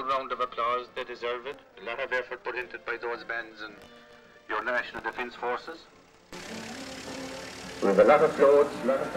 round of applause. They deserve it. A lot of effort put into it by those bands and your National Defence Forces. We have a lot of clothes, a lot of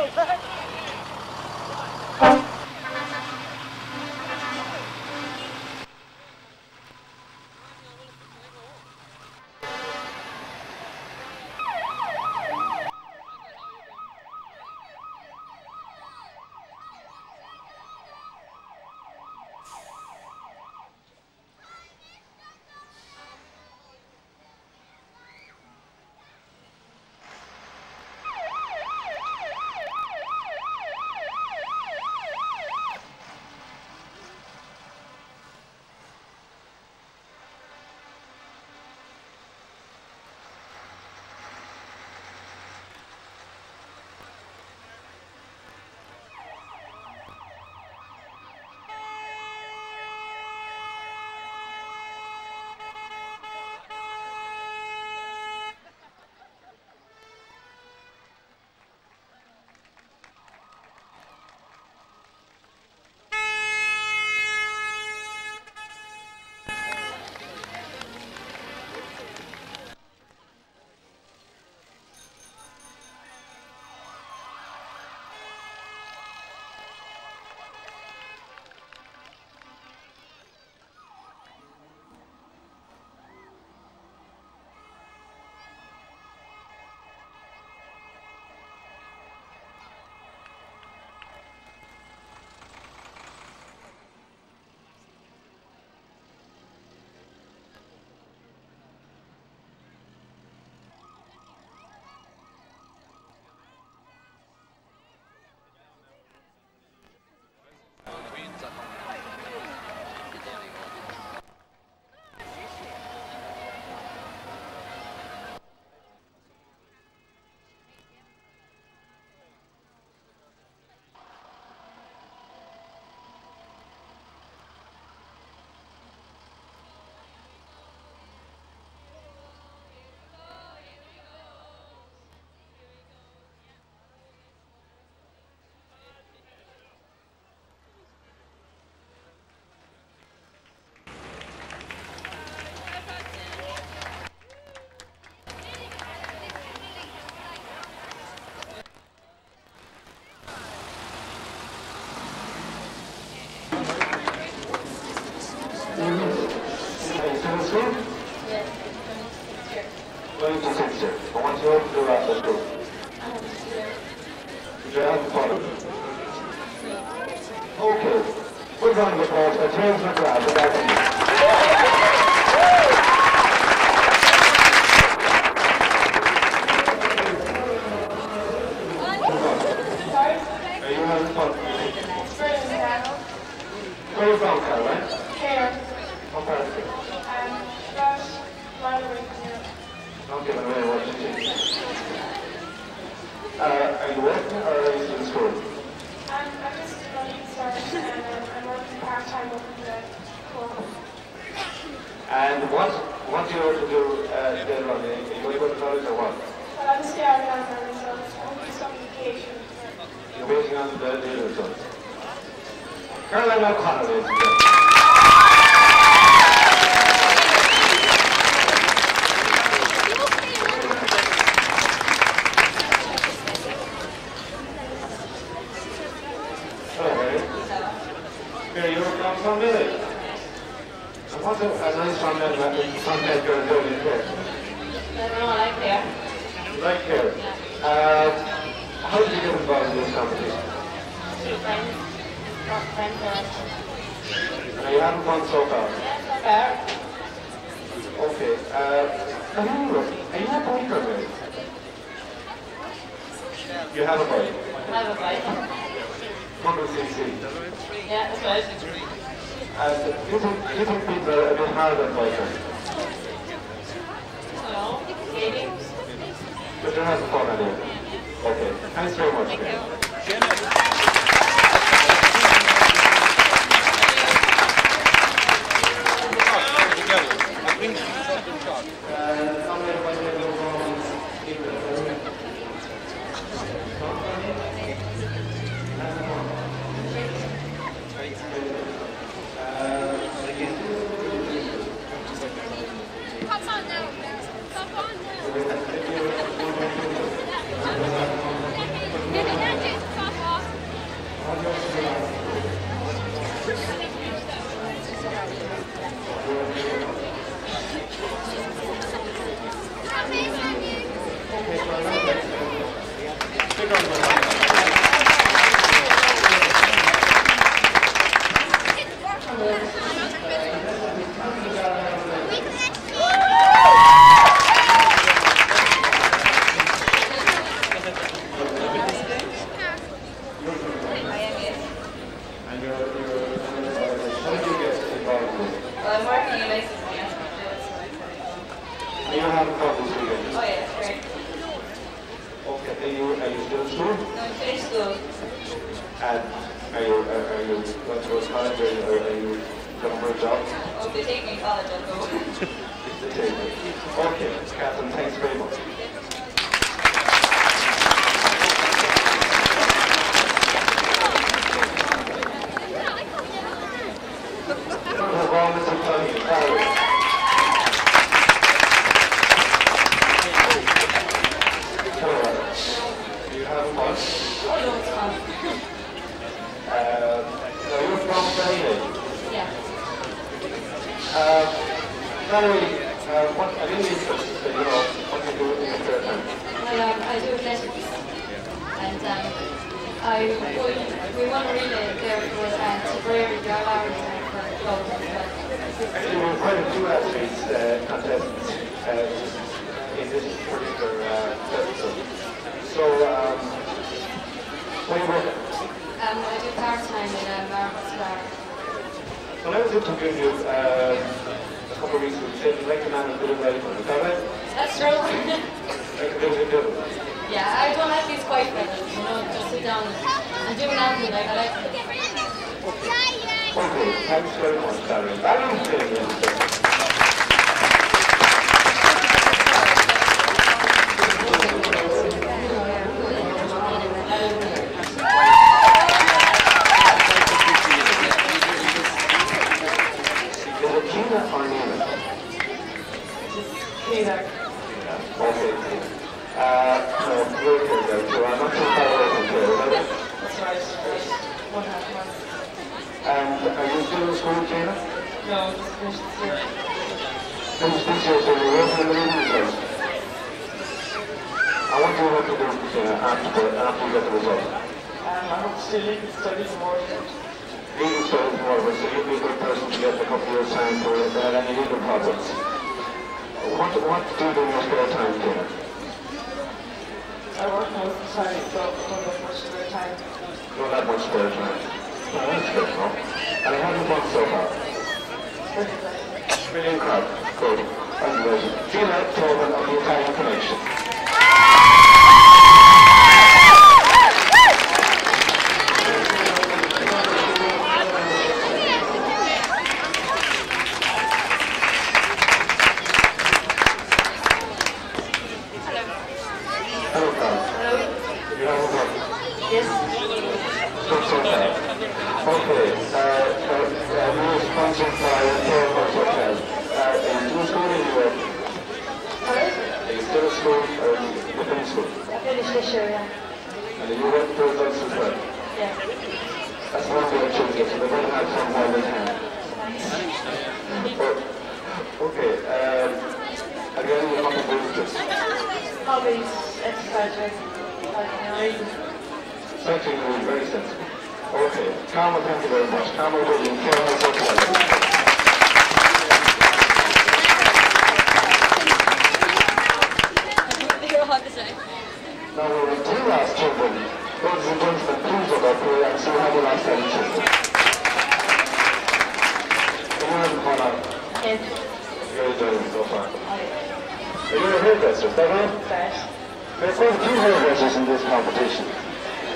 go, man. uh, generally, what was knowledge I want? I understand the results, only some. You're waiting you And giving, giving people a bit harder fighter. Well, maybe. But there has a problem there. Okay, thanks very much. Apologize. uh, uh, in this particular uh, episode. So, um, what you um, I do part-time in a Marcus bar. I was interviewing you um, a couple of weeks ago, you said you like the man with good relatives, is that right? That's true. like a. Yeah, I don't like these quiet fellas, you know, just sit down and do nothing, like I like... Okay. Okay, thanks very much, Darren. Darren, Um, I hope to still leave the studies more. Legal studies more of it, so be a good person to get a couple of years' time for if they had any legal problems. What, what do you do in your spare time, Tina? I work most of the time, so I don't have much spare time. Don't have much spare time. Oh, that's good, no? And how have you done so far? Brilliant crowd. Good. Congratulations. Tina Tobin of the Italian Connection. Hello, Carl. Hello? You have a word? Yes. Good so far. Okay. Uh, uh, uh, we were sponsored by Cahir House Hotel. Uh, are you still at school anyway? Hello? Are you still at school or are you you finished school? I finished this year, yeah. And you work for adults as well? Yeah. That's one way of choosing it, so they're going to have some while they can. Oh, Okay, um, have you any other boosters? Like, you know, reading. Cycling will be very sensible. Okay, Carmel, thank you very much. Carmel William, Cahir House Hotel. You're hard to say. Now we have two last children. Ladies and gentlemen, please look up here and see how the last any children. Can you have? Yes. You're enjoying so far. I You're a hairdresser, is that right? start. There are quite a few hairdressers in this competition.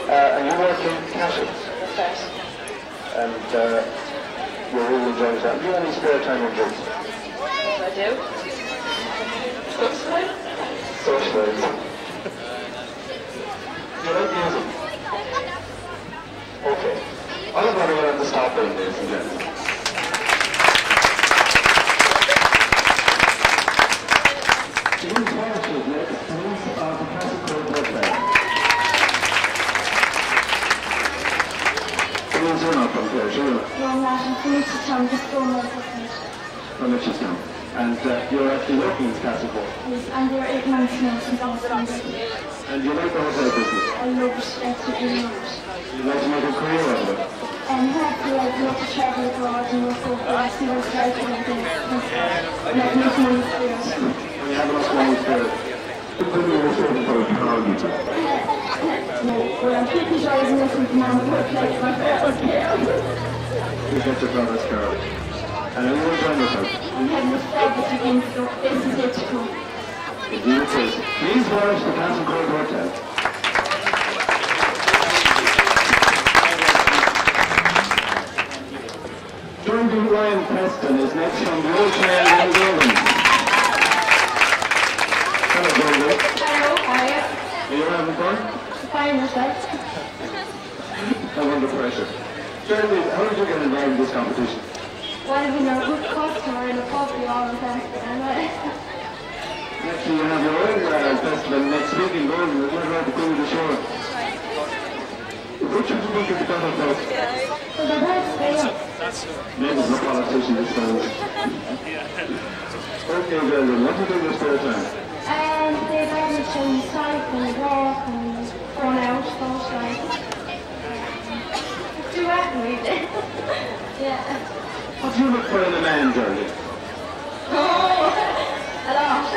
Uh, and you work in. The start. And uh, you're really enjoying that. Do you have any spare time in this? Yes, I do. Socializing. Do you like music? Okay. I'm going to get on the stop line, ladies and for my business. From Mitchelstown. And uh, you're actually working in there are eight months now since I was in And you like the hotel business. I love it, absolutely love it. You'd like to make a career out of it. And hopefully I'd love to travel abroad and there, see what's like. And I've enough money for it. You have enough money for it. What do you wish for a car you No, well, I'm. You get your brother's car. And are you enjoying yourself? I'm having a fabulous weekend, so this is it to come. Indeed it is. Please watch the Castle Court Hotel. Jordan Ryan Preston is next from the old trail in Golden. Hello, Golden. Hello, how are you? Are you having? Fine yourself? I'm under pressure. Jeremy, how did you get involved in this competition? Well, you know, good customer in a coffee all the time. And I... Next you have your own uh, festival next week in Golden. It's not right to come to the shore. What should you think of the battle first? So the birds stay up. Maybe the politician this time. okay, Brendan, what do you do in your spare time? Got me some cycle, walk, and run out, like. Do that, really. yeah. What do you look for in a man, Jeremy? Oh, a lot.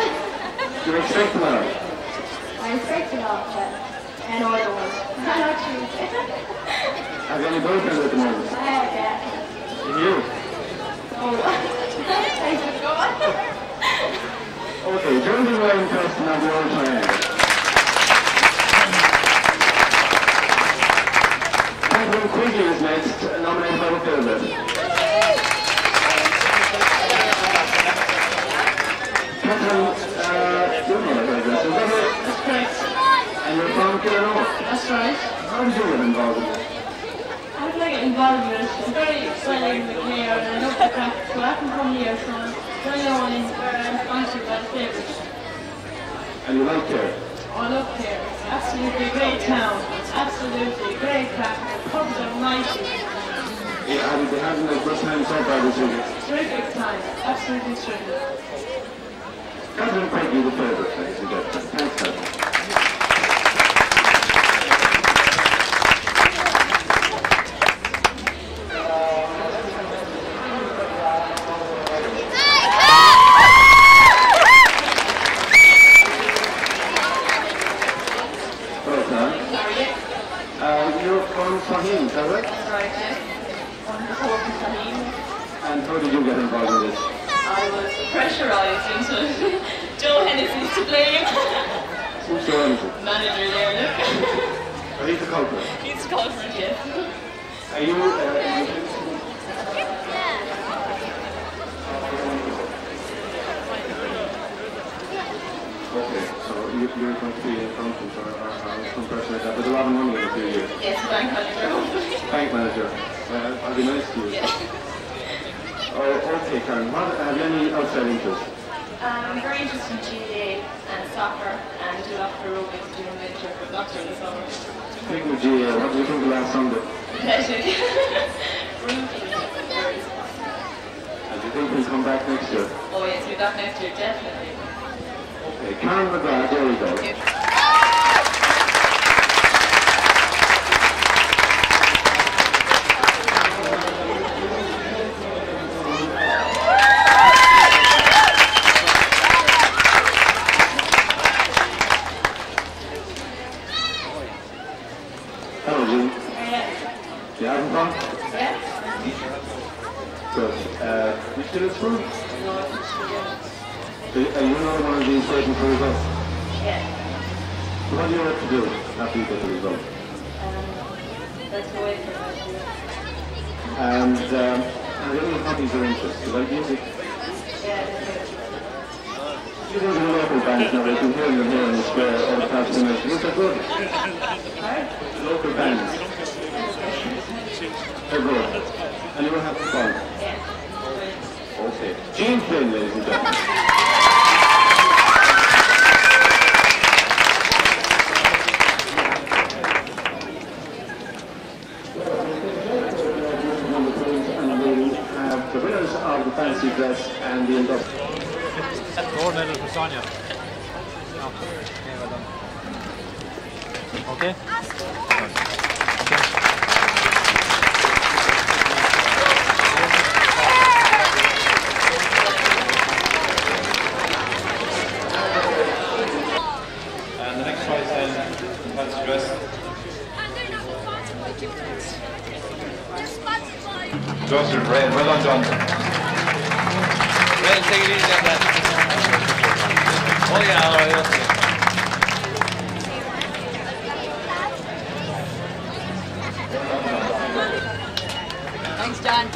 Do you expect a lot? I expect a lot, but and other ones. I'm not sure. Have you any boyfriend at the moment? I have that. And you? Oh, thanks for Okay, Jeremy Ryan Preston of the Old Triangle. Catherine Quigley is next, nominated by the Philbin. Catherine, uh, you're not a? That's correct. And you're from. That's right. How did you get involved in this? How did I get involved with it? I'm very excited in the career and I love the craft. So I can come here, so I'm very known in where I'm sponsored by the. And you like? Oh, I love here. Absolutely great town. Absolutely great. The pubs are mighty. Yeah, have you been having a good time so far this week? Terrific time. Absolutely terrific. Catherine Quigley, the favourite, ladies and gentlemen. Thanks, Catherine. Fahim, is that right? That's right, yeah. On the court in Tahim. And how did you get involved in this? I was pressurised into it. Joe Hennessy's to blame. Who's your uncle? Manager there, look. Are you the culprit? He's the culprit, yes. Are you, uh, Okay, so you, you're going to be an accountant or, or, or some person like that with a lot of money in a few years. Yes, bank manager. Bank manager. Well, I'll be nice to you. Oh, okay, Karen. What, have you any outside interests? Um, I'm very interested in GAA and soccer and do a lot of aerobics during winter, but not during the summer. Speaking of GA, what did you think of last Sunday? Pathetic. Brutal. Very smart. And do you think we'll come back next year? Oh yes, we'll be back next year, definitely. Okay, Karen McGrath, there we go. Hello, Jean. You having fun? Yeah? Good. Uh, you still at school? No, I think she So Are you another one of these waiting for results? Yeah. So what do you have to do after you get the result? Um, that's the way for us. And um, are there any hobbies or interests? Like music? It. You to the local bands now, you can hear them here in the square all the past two minutes. Which are good. Local bands. They're good. And you will have fun. Okay. Jean Flynn, ladies and gentlemen. And we have the winners of and the. Gold medal for Sonia. Ja. Okay, well done. Okay? And the next prize then, fancy dress. And they're not sponsored by Jupiter. They're sponsored by... Joseph Ray, well done, John. Well, take it easy on that. Oh yeah, all right, okay. Thanks, John.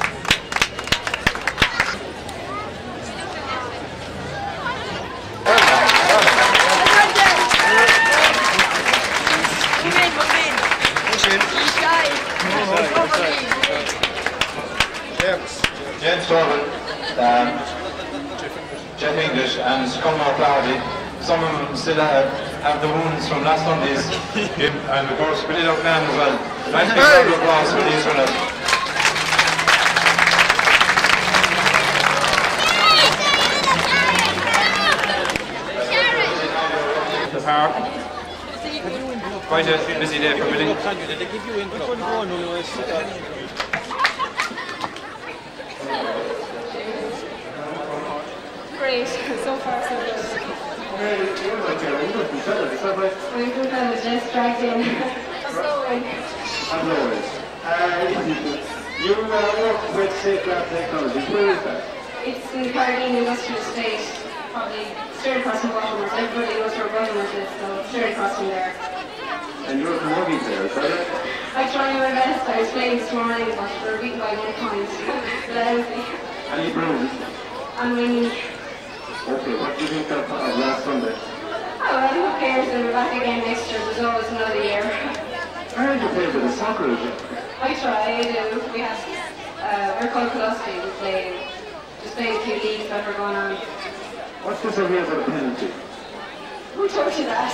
James Dorman, um, Jeff English, and Conor Cloudy. Some of them still have, have the wounds from last Sunday's game, and of course Billy Duckman as well. Nice big round of applause for these winners. The park. Quite a busy day for Billy. They give you in? Which one you going, Great. So far, so good. We put them was just dragged in. Slowly. As always. Uh, you uh, work with Safe Lab Technologies. Where is that? It's in Cardigan Industrial Estate, probably straight across from Waterworth. Everybody knows where Waterworth is, so straight across from there. And you're Rugby there, is that it? I tried my best. I was playing this morning, but we were beaten by one point. Loudly. Any bruises? And we need, Okay, what do you think of, of last Sunday? Oh, well, who cares? we're back again next year. There's always another year. I heard you play a bit of soccer, is? I try, I do. We have, uh, we're called Philosophy. We play, just playing a few leagues that are going on. What's this idea for the penalty? Who told you that?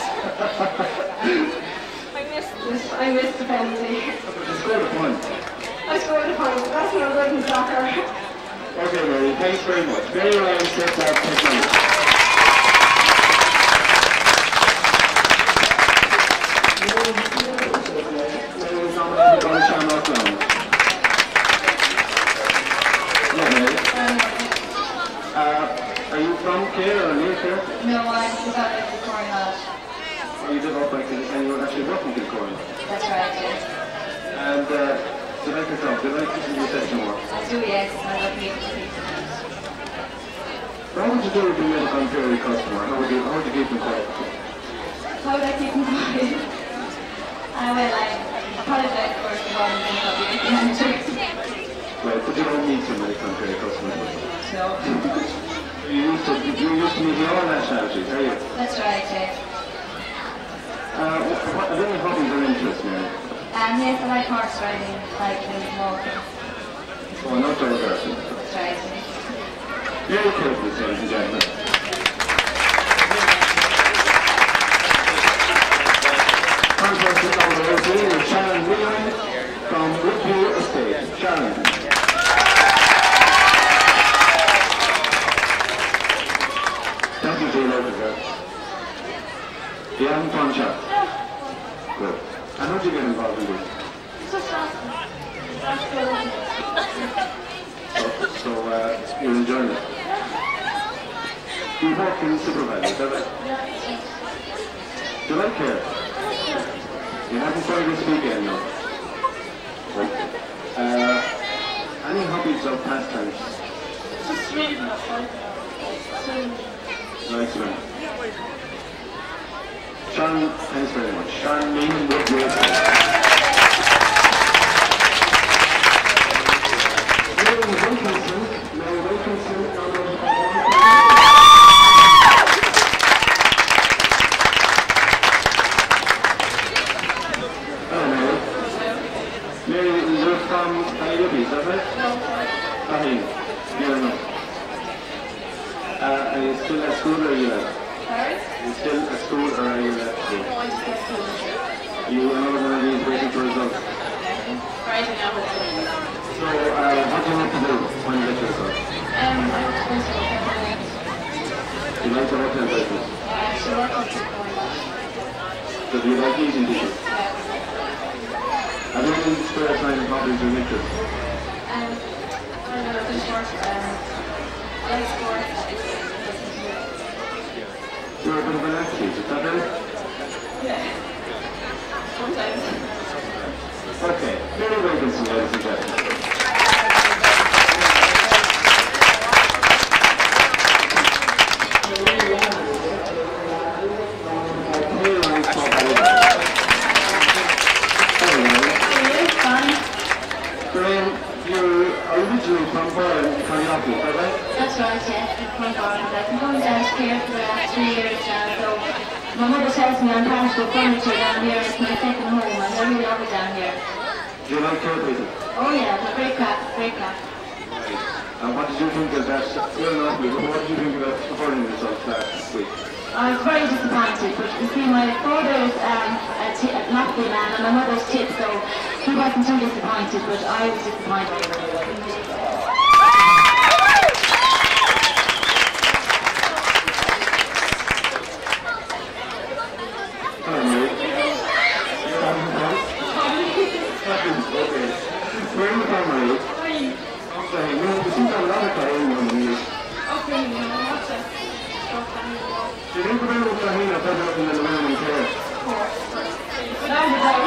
I missed this. I missed the penalty. You scored a point. I scored a point, but that's not good in soccer. Okay, Mary, thanks very much. Very Ryan, Safe Lab Technologies. Mary is nominated by the Shamrock Lounge. Yeah, Mary. You from Clare or near Clare? No, I just got for Cornwall. Or you up like and you're actually working in Cornwall? That's right, yes. And uh, do you like yourself? Do you like reception work? I do, yes. I love people. What would you do if you met a contrary customer? How would you, how would you keep them quiet? How would I keep them quiet? Uh, well, I apologize first of all and then probably make. Right, but you don't meet so many contrary customers. So, You used to, you used to meet all nationalities, are you? that's right, yes. Uh, what, are there any hobbies or interests, Mary? Um, yes, I like horse riding, cycling, walking. Oh, an outdoor person. That's right. Very carefully, ladies and gentlemen. Number 18 is Sharon Leon from Woodview Estate. Sharon. Thank you for your love, girl. Have a fun shot? Good. And how did you get involved in this? Just asking. That's. So, so uh, you're enjoying it? You work in supervisor, is that right? Do you like Cahir? You haven't fun this weekend, no? Okay. Uh, any hobbies or pastimes? Just reading like, swimming. Sean, thanks very much. Sean with you. Mary Wilkinson, Mary Wilkinson, number Hello, Mary. Mary, you're from Nairobi, is that right? No, Fahim. You don't know. Uh, are you still at school or are you left? sorry? Are you still at school or are you left school? No, I just got food. You another one of these waiting for results. Friday now, hopefully. So, uh, what do you want to do when you get your results? Um, I was supposed to work at night. You like the hotel business? Uh, she do you. Okay, Mary Wilkinson, ladies and gentlemen. Mary Wilkinson, Hello, Mary. It is fun. Graham, you're originally from Bern, Carniopi, is that right? That's right, yes. It's my God. I've been coming down here for the last three years now, so my mother tells me I'm part of furniture down here. It's my second home, I really love it down here. Do you like Cahir people? Oh yeah, it's a great crack, great. And what did you think of that? You're athlete, but what did you think about the hurling results last week? I was very disappointed, but you see, my father's um, a, t- a rugby man and my mother's tip, so he wasn't too disappointed, but I was disappointed. Hello, Mary. You're having fun? okay. Where are you from, Mary? Fine. Okay, you know, you seem to have a lot of time on you. Okay, you know, what's it? Stuff on the wall. You think about what Kahina said up in the women in care. Down the dog.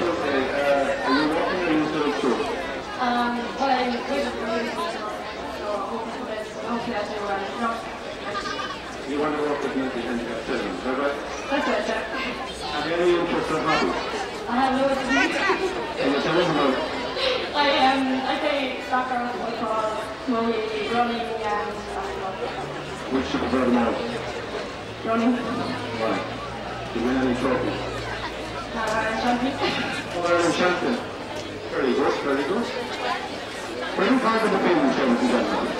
Okay, uh, are you walking or are you still at school? Um, well, I live in the so hopefully I do well. You want to work with mental handicapped children, is that right? That's it, sir. Have you any interest or hobbies? I have loads of Can you tell us about it? I um I play soccer, football, rugby, running, and basketball. Which do you prefer the most? Running. Right. Do you win any trophies? Not Irish champion. Ireland champion. Very good, very good. Where do you find the opinions, ladies and gentlemen?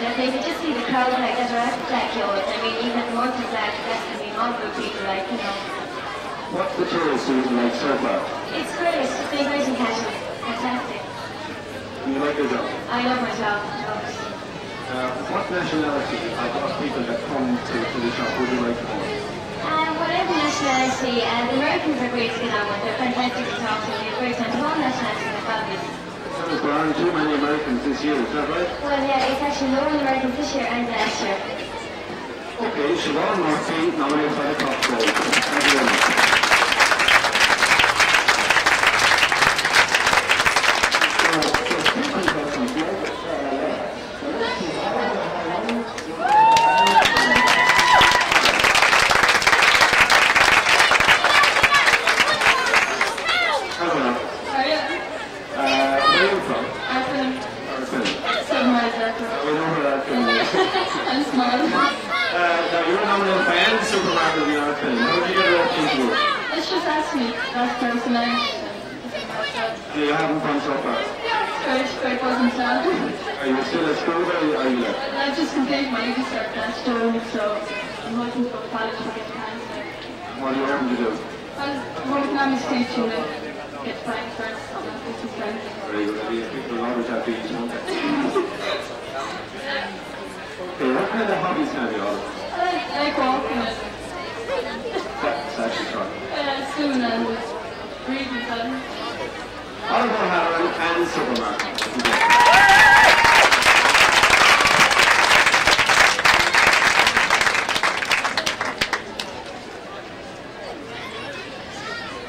Definitely. Definitely. You just see the crowd like that are at the. I mean, even at the Mountain Black, that's going to be people, like, you know. What's the tourist season like so far? It's great. It's been great in Cashel. Fantastic. You like your job? I love my job. I love it. Uh, what nationality of, people that come to, to the shop would you like to know? Um, whatever nationality, uh, the Americans are great to get on with. They're fantastic to talk to. They're great time. All nationalities fabulous. Because too many Americans this year, is that right? Well, yeah, it's actually no one Americans this year and last year. Okay, Siobhan Murphy, nominated by the Board. Thank you very much. So, so speaking about some global, Hello. Are you? Uh, where are you from? Arthur, Arkin. seven miles after. We know where Arkin is. I'm small. Uh, now, you're nominated by any supermarket in Arkin. How did you get roped into it? Let's just ask me. Last person I. You haven't gone so far. Great, great wasn't sad. Are you still at school or are you, left? I've just completed my research last so I'm hoping to go college for get plans there. What are you hoping to do? Well, hoping I'm teaching to get fine first, I'm not friends. Very good idea. People always have to eat one. Okay, what kind of hobbies have you all? I like, I like walking Swimming and reading and Oliver Harron and Supermarket.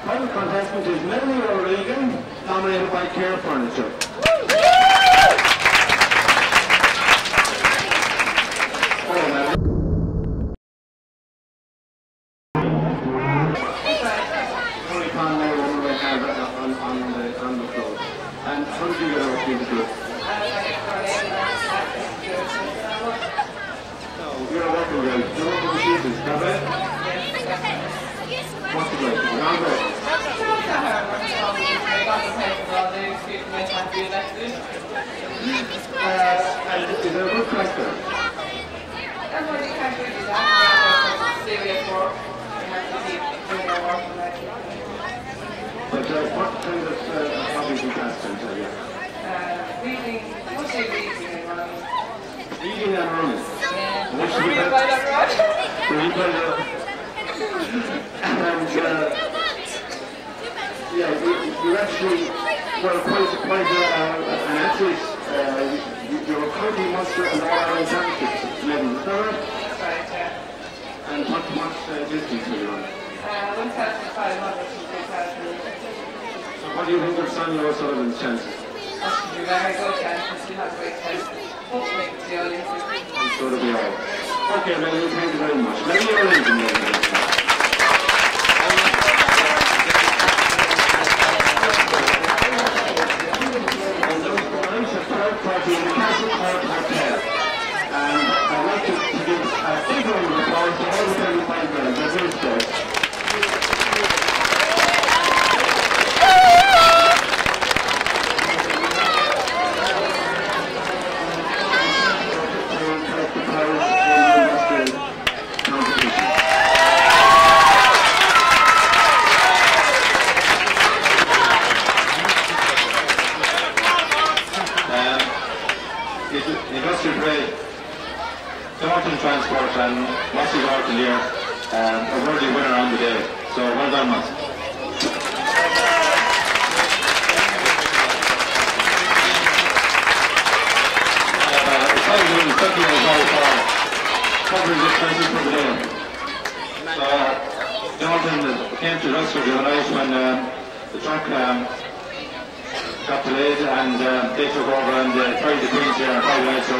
Final contestant is Melanie O'Regan, nominated by Cahir Furniture. Hello, Melanie. Only con now woman we have on, on the on the floor. And how did you get over to the group? I say reading and running. Reading and running. Yeah. What's I'm the reading best? By that road. Read by the- And uh, yeah, you, you actually were quite, quite uh, an athlete. Uh, you, you were currently master of all Ireland championships level, is that right? Right, yeah. And what, what uh, distance were you on? Uh, 1,500 to 2,000. So what do you think of Sonia O'Sullivan's chances? Okay, thank you very much. You're in, ladies and gentlemen. And those boys are third party in the Castle Court Hotel. And I'd like to, to give a big round of applause to all the 35 girls. That's it, guys. To collect the prize in the Master competition. Um, it- Industrial Trade, Thornton Transport and Mossy Garden here, um, a worthy winner on the day. So well done, Moss. Uh, it's probably been 50 years old for covering this country for the day. So, Jonathan came to us for the other night when um, the truck um, got delayed and uh, they took over and uh, tried the Queen's here and five nights so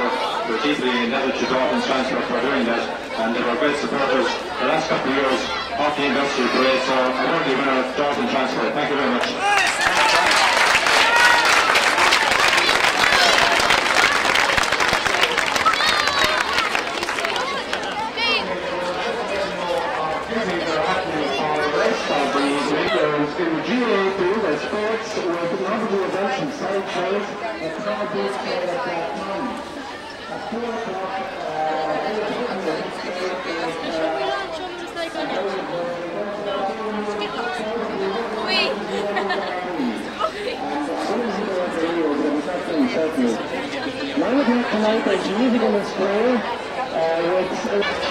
we're deeply indebted to Dolphins Transport for doing that and they were great supporters the last couple of years of the industrial parade so a worthy winner Dolphin Transport. Thank you very much. Sports with notable events and side shows at Cardiff Trade.com. At 4 o'clock, eight o'clock, Nine o'clock tonight, there's music in the square uh, with